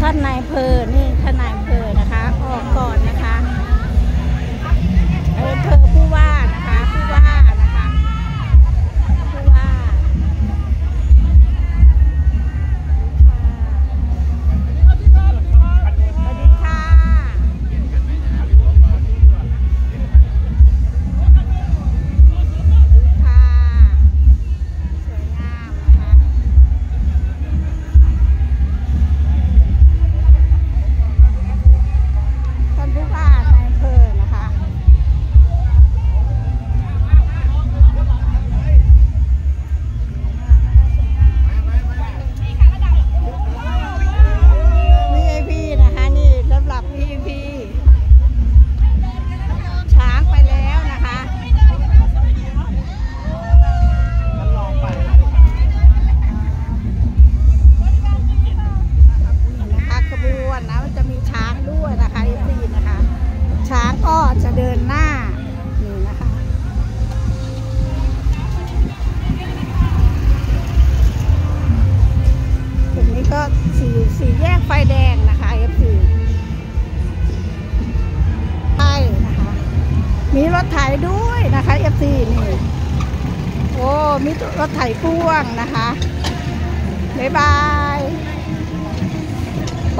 ท่านนายเพอนี่ท่านนายเพอนะคะออกก่อนนะคะ มีรถไถด้วยนะคะ FC นี่โอ้มีรถไถพ่วงนะคะบ๊ายบาย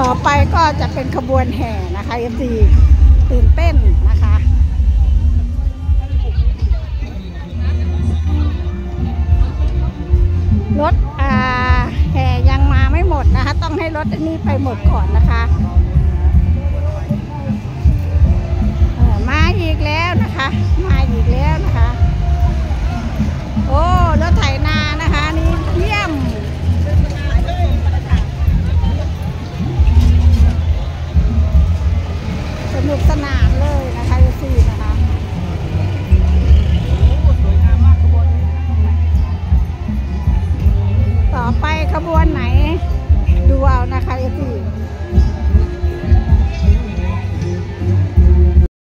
ต่อไปก็จะเป็นขบวนแห่นะคะ FC ตื่นเต้นนะคะรถแห่ยังมาไม่หมดนะคะ ต้องให้รถนี้ไปหมดก่อนนะคะ แล้วนะคะ มาอีกแล้วนะคะ